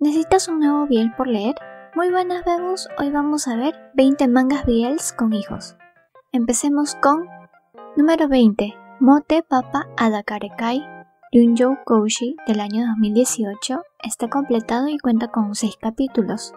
¿Necesitas un nuevo Biel por leer? Muy buenas bebus, hoy vamos a ver 20 mangas Biels con hijos. Empecemos con número 20, Mote Papa Adakarekai Yunjou Koushi del año 2018. Está completado y cuenta con 6 capítulos.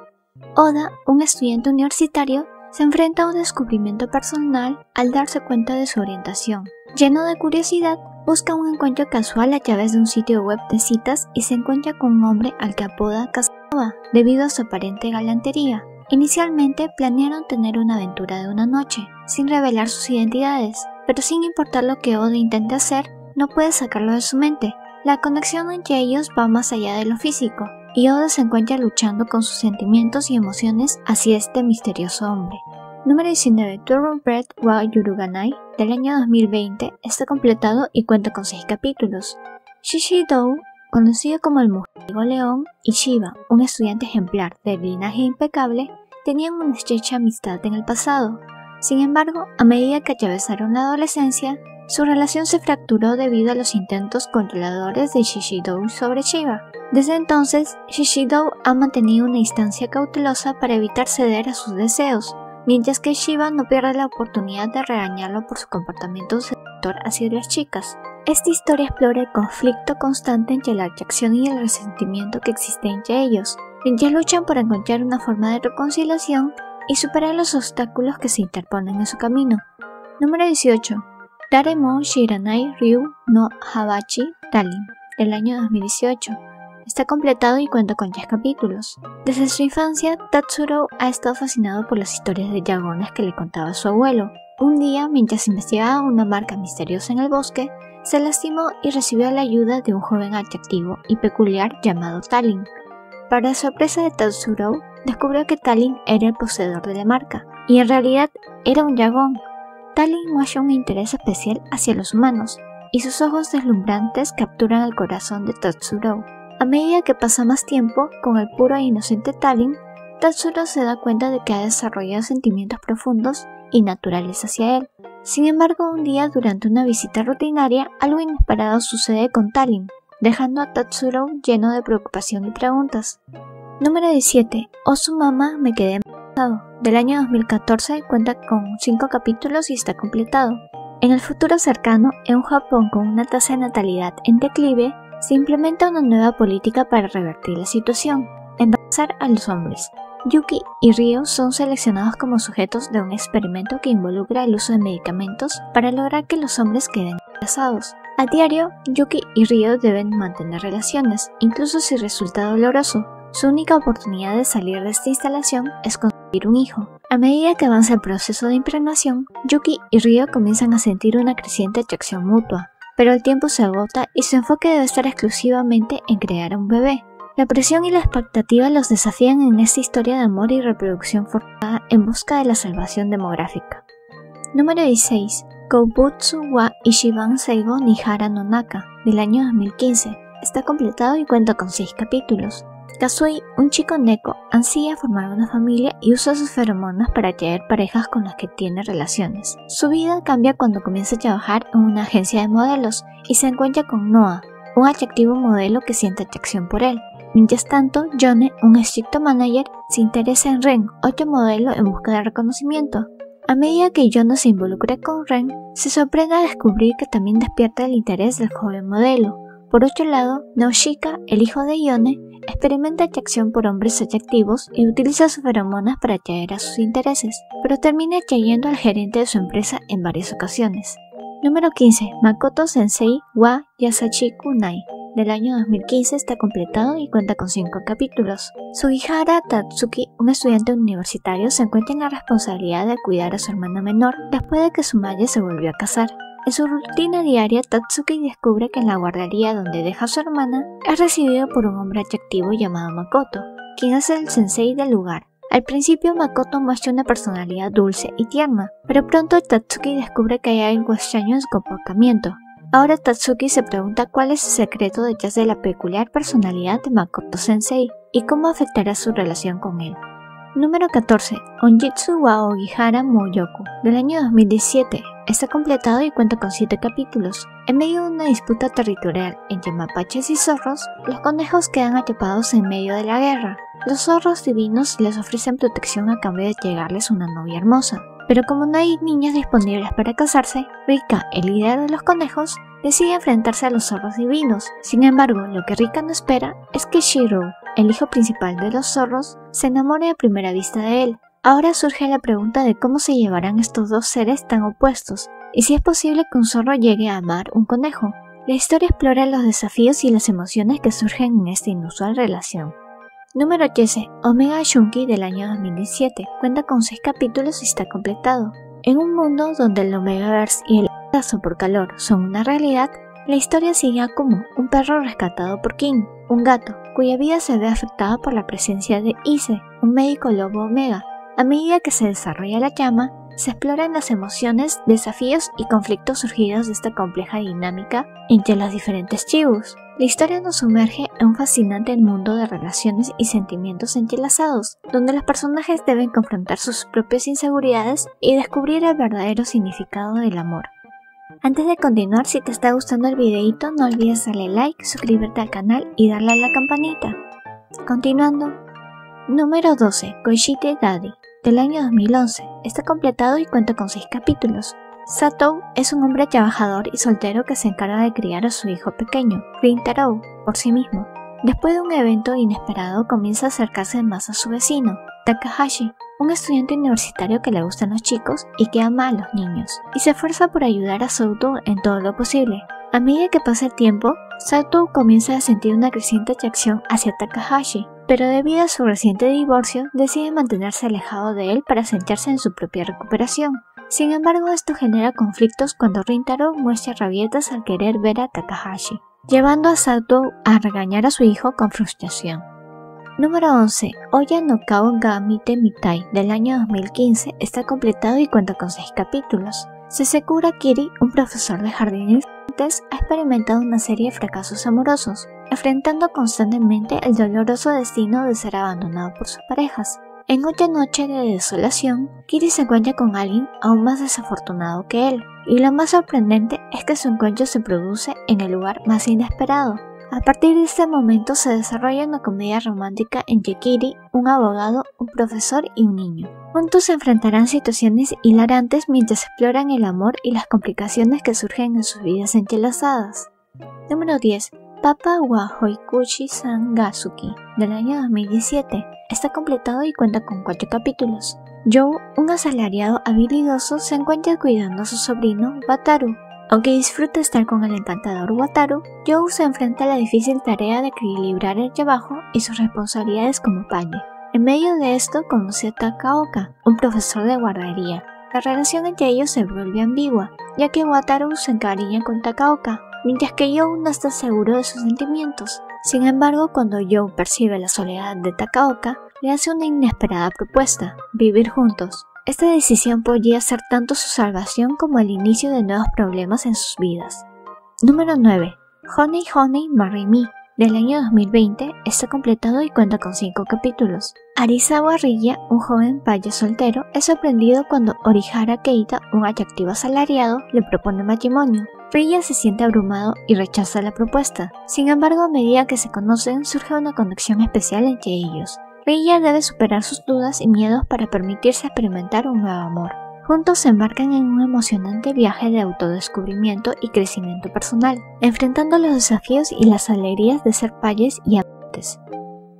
Oda, un estudiante universitario, se enfrenta a un descubrimiento personal al darse cuenta de su orientación. Lleno de curiosidad, busca un encuentro casual a través de un sitio web de citas y se encuentra con un hombre al que apoda Casanova debido a su aparente galantería. Inicialmente planearon tener una aventura de una noche, sin revelar sus identidades, pero sin importar lo que Oda intente hacer, no puede sacarlo de su mente. La conexión entre ellos va más allá de lo físico, y Oda se encuentra luchando con sus sentimientos y emociones hacia este misterioso hombre. Número 19. Thoroughbred wa Yuruganai del año 2020 está completado y cuenta con 6 capítulos. Shishidou, conocido como el mujeriego león, y Shiva, un estudiante ejemplar de linaje impecable, tenían una estrecha amistad en el pasado. Sin embargo, a medida que atravesaron la adolescencia, su relación se fracturó debido a los intentos controladores de Shishidou sobre Shiva. Desde entonces, Shishidou ha mantenido una instancia cautelosa para evitar ceder a sus deseos, mientras que Shiva no pierde la oportunidad de regañarlo por su comportamiento seductor hacia las chicas. Esta historia explora el conflicto constante entre la atracción y el resentimiento que existe entre ellos, mientras luchan por encontrar una forma de reconciliación y superar los obstáculos que se interponen en su camino. Número 18. Daremon Shiranai Ryu no Habachi Talin, del año 2018. Está completado y cuenta con 10 capítulos. Desde su infancia, Tatsuro ha estado fascinado por las historias de dragones que le contaba su abuelo. Un día, mientras investigaba una marca misteriosa en el bosque, se lastimó y recibió la ayuda de un joven atractivo y peculiar llamado Talin. Para sorpresa de Tatsuro, descubrió que Talin era el poseedor de la marca, y en realidad era un dragón. Talin muestra un interés especial hacia los humanos, y sus ojos deslumbrantes capturan el corazón de Tatsuro. A medida que pasa más tiempo con el puro e inocente Talin, Tatsuro se da cuenta de que ha desarrollado sentimientos profundos y naturales hacia él. Sin embargo, un día durante una visita rutinaria, algo inesperado sucede con Talin, dejando a Tatsuro lleno de preocupación y preguntas. Número 17. Osumama me quedé embarazado. Del año 2014 cuenta con 5 capítulos y está completado. En el futuro cercano, en un Japón con una tasa de natalidad en declive, se implementa una nueva política para revertir la situación, embarazar a los hombres. Yuki y Ryo son seleccionados como sujetos de un experimento que involucra el uso de medicamentos para lograr que los hombres queden embarazados. A diario, Yuki y Ryo deben mantener relaciones, incluso si resulta doloroso. Su única oportunidad de salir de esta instalación es conseguir un hijo. A medida que avanza el proceso de impregnación, Yuki y Ryo comienzan a sentir una creciente atracción mutua pero el tiempo se agota y su enfoque debe estar exclusivamente en crear un bebé. La presión y la expectativa los desafían en esta historia de amor y reproducción forzada en busca de la salvación demográfica. Número 16. Koubutsu wa Ishiban Seigo Nihara no Naka, del año 2015. Está completado y cuenta con 6 capítulos. Kasui, un chico neko, ansía formar una familia y usa sus feromonas para atraer parejas con las que tiene relaciones. Su vida cambia cuando comienza a trabajar en una agencia de modelos y se encuentra con Noah, un atractivo modelo que siente atracción por él. Mientras tanto, Yone, un estricto manager, se interesa en Ren, otro modelo en busca de reconocimiento. A medida que Yone se involucra con Ren, se sorprende a descubrir que también despierta el interés del joven modelo. Por otro lado, Naoshika, el hijo de Yone, experimenta atracción por hombres atractivos y utiliza sus feromonas para atraer a sus intereses, pero termina atrayendo al gerente de su empresa en varias ocasiones. Número 15. Makoto Sensei wa Yasachi Kunai del año 2015 está completado y cuenta con 5 capítulos. Sugihara Tatsuki, un estudiante universitario, se encuentra en la responsabilidad de cuidar a su hermana menor después de que su madre se volvió a casar. En su rutina diaria, Tatsuki descubre que en la guardería donde deja a su hermana es recibido por un hombre atractivo llamado Makoto, quien es el sensei del lugar. Al principio Makoto muestra una personalidad dulce y tierna, pero pronto Tatsuki descubre que hay algo extraño en su comportamiento. Ahora Tatsuki se pregunta cuál es el secreto detrás de la peculiar personalidad de Makoto Sensei y cómo afectará su relación con él. Número 14. Onjitsu wa Ogihara Moyoku, del año 2017, está completado y cuenta con 7 capítulos. En medio de una disputa territorial entre mapaches y zorros, los conejos quedan atrapados en medio de la guerra. Los zorros divinos les ofrecen protección a cambio de llegarles una novia hermosa. Pero como no hay niñas disponibles para casarse, Rika, el líder de los conejos, decide enfrentarse a los zorros divinos. Sin embargo, lo que Rika no espera es que Shiro, el hijo principal de los zorros, se enamore a primera vista de él. Ahora surge la pregunta de cómo se llevarán estos dos seres tan opuestos, y si es posible que un zorro llegue a amar un conejo. La historia explora los desafíos y las emociones que surgen en esta inusual relación. Número 13. Omega Shunki del año 2017. Cuenta con 6 capítulos y está completado. En un mundo donde el Omegaverse y el caso por calor son una realidad, la historia sigue a Kumo, un perro rescatado por King, un gato, cuya vida se ve afectada por la presencia de Ise, un médico lobo omega. A medida que se desarrolla la llama, se exploran las emociones, desafíos y conflictos surgidos de esta compleja dinámica entre las diferentes tribus. La historia nos sumerge en un fascinante mundo de relaciones y sentimientos entrelazados, donde los personajes deben confrontar sus propias inseguridades y descubrir el verdadero significado del amor. Antes de continuar, si te está gustando el videito, no olvides darle like, suscribirte al canal y darle a la campanita. Continuando. Número 12. Koishite Daddy, del año 2011. Está completado y cuenta con 6 capítulos. Sato es un hombre trabajador y soltero que se encarga de criar a su hijo pequeño, Rintaro, por sí mismo. Después de un evento inesperado comienza a acercarse más a su vecino, Takahashi, un estudiante universitario que le gustan los chicos y que ama a los niños, y se esfuerza por ayudar a Sato en todo lo posible. A medida que pasa el tiempo, Sato comienza a sentir una creciente atracción hacia Takahashi, pero debido a su reciente divorcio decide mantenerse alejado de él para centrarse en su propia recuperación. Sin embargo, esto genera conflictos cuando Rintaro muestra rabietas al querer ver a Takahashi, llevando a Sato a regañar a su hijo con frustración. Número 11. Oya no Kao Gamite Mitai del año 2015 está completado y cuenta con 6 capítulos. Sesekura Kiri, un profesor de jardines, ha experimentado una serie de fracasos amorosos, enfrentando constantemente el doloroso destino de ser abandonado por sus parejas. En otra noche de desolación, Kiri se encuentra con alguien aún más desafortunado que él, y lo más sorprendente es que su encuentro se produce en el lugar más inesperado. A partir de este momento se desarrolla una comedia romántica entre Kiri, un abogado, un profesor y un niño. Juntos se enfrentarán situaciones hilarantes mientras exploran el amor y las complicaciones que surgen en sus vidas entrelazadas. Número 10. Papa wa Hoikuchi Sangasuki del año 2017 está completado y cuenta con cuatro capítulos. Joe, un asalariado habilidoso, se encuentra cuidando a su sobrino Wataru. Aunque disfruta estar con el encantador Wataru, Joe se enfrenta a la difícil tarea de equilibrar el trabajo y sus responsabilidades como padre. En medio de esto conoce a Takaoka, un profesor de guardería. La relación entre ellos se vuelve ambigua, ya que Wataru se encariña con Takaoka, mientras que Joe no está seguro de sus sentimientos. Sin embargo, cuando Joe percibe la soledad de Takaoka, le hace una inesperada propuesta, vivir juntos. Esta decisión podría ser tanto su salvación como el inicio de nuevos problemas en sus vidas. Número 9. Honey Honey Marry Me del año 2020 está completado y cuenta con 5 capítulos. Arisawa Rilla, un joven payo soltero, es sorprendido cuando Orihara Keita, un atractivo asalariado, le propone matrimonio. Rilla se siente abrumado y rechaza la propuesta. Sin embargo, a medida que se conocen, surge una conexión especial entre ellos. Rilla debe superar sus dudas y miedos para permitirse experimentar un nuevo amor. Juntos se embarcan en un emocionante viaje de autodescubrimiento y crecimiento personal, enfrentando los desafíos y las alegrías de ser payes y amantes.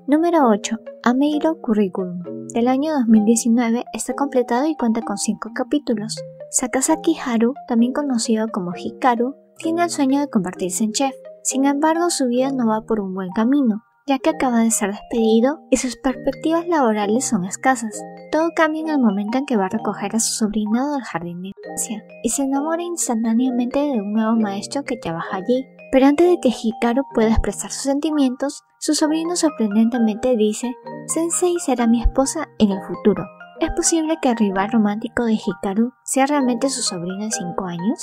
Número 8. Ameiro Curriculum. Del año 2019 está completado y cuenta con 5 capítulos. Sakazaki Haru, también conocido como Hikaru, tiene el sueño de convertirse en chef. Sin embargo, su vida no va por un buen camino, ya que acaba de ser despedido y sus perspectivas laborales son escasas. Todo cambia en el momento en que va a recoger a su sobrino del jardín de infancia y se enamora instantáneamente de un nuevo maestro que trabaja allí. Pero antes de que Hikaru pueda expresar sus sentimientos, su sobrino sorprendentemente dice, Sensei será mi esposa en el futuro. ¿Es posible que el rival romántico de Hikaru sea realmente su sobrino de 5 años?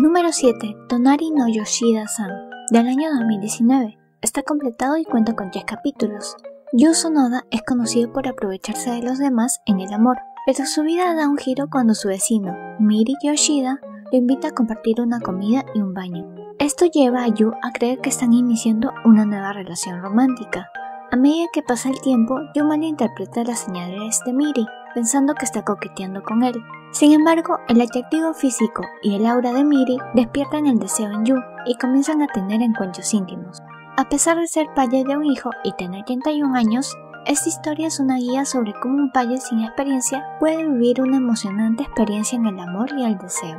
Número 7. Tonari no Yoshida-san, del año 2019. Está completado y cuenta con 10 capítulos. Yu Sonoda es conocido por aprovecharse de los demás en el amor, pero su vida da un giro cuando su vecino, Miri Yoshida, lo invita a compartir una comida y un baño. Esto lleva a Yu a creer que están iniciando una nueva relación romántica. A medida que pasa el tiempo, Yu malinterpreta las señales de Miri, pensando que está coqueteando con él. Sin embargo, el atractivo físico y el aura de Miri despiertan el deseo en Yu y comienzan a tener encuentros íntimos. A pesar de ser padre de un hijo y tener 31 años, esta historia es una guía sobre cómo un padre sin experiencia puede vivir una emocionante experiencia en el amor y el deseo.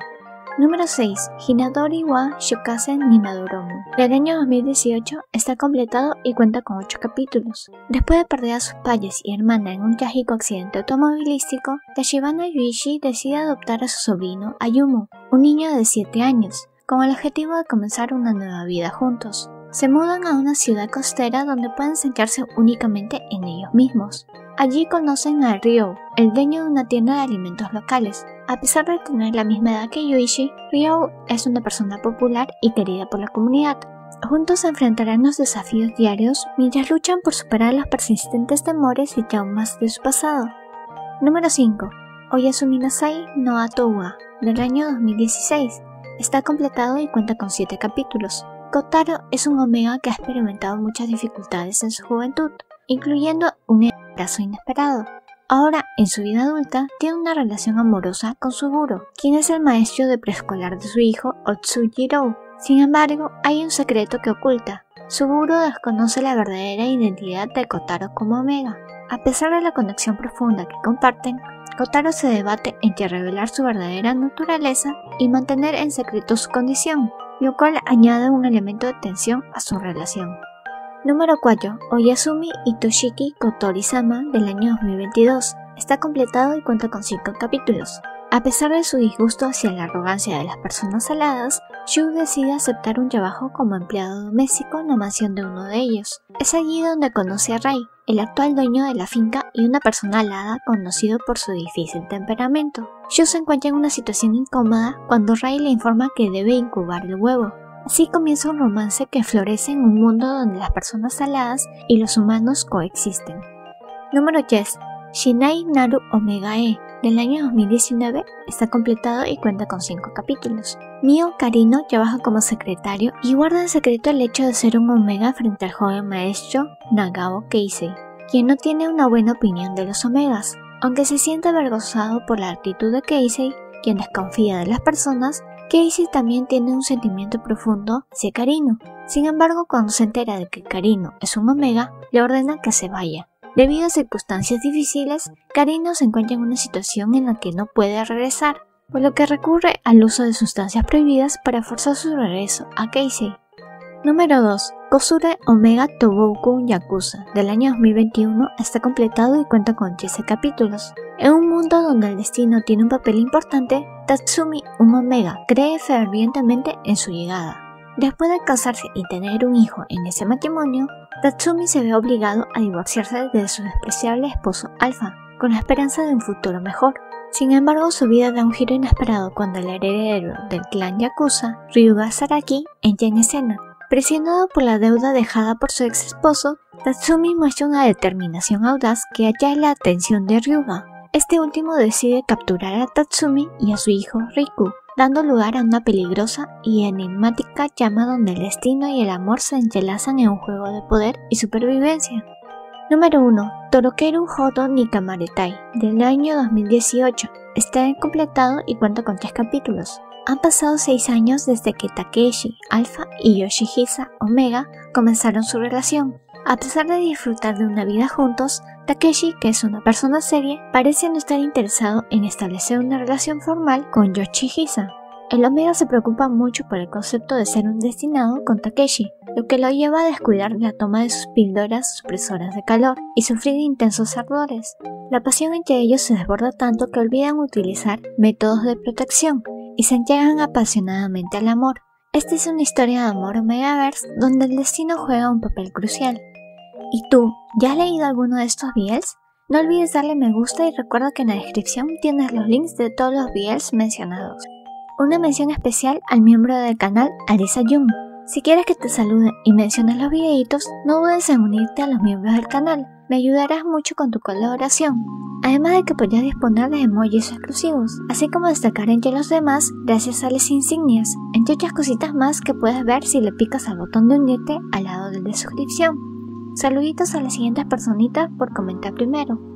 Número 6. Hinadori wa Shokasen ni Maduromu. Del año 2018 está completado y cuenta con 8 capítulos. Después de perder a sus padres y hermana en un trágico accidente automovilístico, Tashibana Yuichi decide adoptar a su sobrino Ayumu, un niño de 7 años, con el objetivo de comenzar una nueva vida juntos. Se mudan a una ciudad costera donde pueden centrarse únicamente en ellos mismos. Allí conocen a Ryo, el dueño de una tienda de alimentos locales, a pesar de tener la misma edad que Yuichi, Ryo es una persona popular y querida por la comunidad. Juntos enfrentarán los desafíos diarios mientras luchan por superar los persistentes temores y traumas de su pasado. Número 5. Oyasumi Nasai no Atowa, del año 2016. Está completado y cuenta con 7 capítulos. Kotaro es un omega que ha experimentado muchas dificultades en su juventud, incluyendo un embarazo inesperado. Ahora, en su vida adulta, tiene una relación amorosa con Suguro, quien es el maestro de preescolar de su hijo, Otsujiro. Sin embargo, hay un secreto que oculta. Suguro desconoce la verdadera identidad de Kotaro como Omega. A pesar de la conexión profunda que comparten, Kotaro se debate entre revelar su verdadera naturaleza y mantener en secreto su condición, lo cual añade un elemento de tensión a su relación. Número 4. Oyasumi Itoshiki Kotori-sama del año 2022. Está completado y cuenta con 5 capítulos. A pesar de su disgusto hacia la arrogancia de las personas saladas, Shu decide aceptar un trabajo como empleado doméstico en la mansión de uno de ellos. Es allí donde conoce a Ray, el actual dueño de la finca y una persona alada conocido por su difícil temperamento. Shu se encuentra en una situación incómoda cuando Ray le informa que debe incubar el huevo, Así comienza un romance que florece en un mundo donde las personas saladas y los humanos coexisten. Número 10. Shinai Naru Omega E del año 2019 está completado y cuenta con 5 capítulos. Mio Karino trabaja como secretario y guarda en secreto el hecho de ser un Omega frente al joven maestro Nagao Keisei, quien no tiene una buena opinión de los Omegas. Aunque se siente avergonzado por la actitud de Keisei, quien desconfía de las personas, Casey también tiene un sentimiento profundo hacia Karino. Sin embargo, cuando se entera de que Karino es un Omega, le ordena que se vaya. Debido a circunstancias difíciles, Karino se encuentra en una situación en la que no puede regresar, por lo que recurre al uso de sustancias prohibidas para forzar su regreso a Casey. Número 2. Kosure Omega Toboku Yakuza del año 2021 está completado y cuenta con 13 capítulos. En un mundo donde el destino tiene un papel importante, Tatsumi, un Omega, cree fervientemente en su llegada. Después de casarse y tener un hijo en ese matrimonio, Tatsumi se ve obligado a divorciarse de su despreciable esposo Alpha, con la esperanza de un futuro mejor. Sin embargo, su vida da un giro inesperado cuando el heredero del clan Yakuza, Ryuga Saraki, entra en escena. Presionado por la deuda dejada por su ex esposo, Tatsumi muestra una determinación audaz que atrae la atención de Ryuga. Este último decide capturar a Tatsumi y a su hijo Riku, dando lugar a una peligrosa y enigmática llama donde el destino y el amor se entrelazan en un juego de poder y supervivencia. Número 1. Torokeru Hodo Nikamaretai, del año 2018. Está completado y cuenta con tres capítulos. Han pasado seis años desde que Takeshi, Alpha y Yoshihisa, Omega, comenzaron su relación. A pesar de disfrutar de una vida juntos, Takeshi, que es una persona seria, parece no estar interesado en establecer una relación formal con Yoshihisa. El Omega se preocupa mucho por el concepto de ser un destinado con Takeshi, lo que lo lleva a descuidar la toma de sus píldoras supresoras de calor y sufrir intensos ardores. La pasión entre ellos se desborda tanto que olvidan utilizar métodos de protección y se entregan apasionadamente al amor. Esta es una historia de amor Omegaverse donde el destino juega un papel crucial. ¿Y tú, ya has leído alguno de estos BLs? No olvides darle me gusta y recuerda que en la descripción tienes los links de todos los BLs mencionados. Una mención especial al miembro del canal Arisa Jung. Si quieres que te salude y menciones los videitos, no dudes en unirte a los miembros del canal. Me ayudarás mucho con tu colaboración. además de que podrás disponer de emojis exclusivos, así como destacar entre los demás gracias a las insignias, entre otras cositas más que puedes ver si le picas al botón de unirte al lado del de suscripción. Saluditos a las siguientes personitas por comentar primero.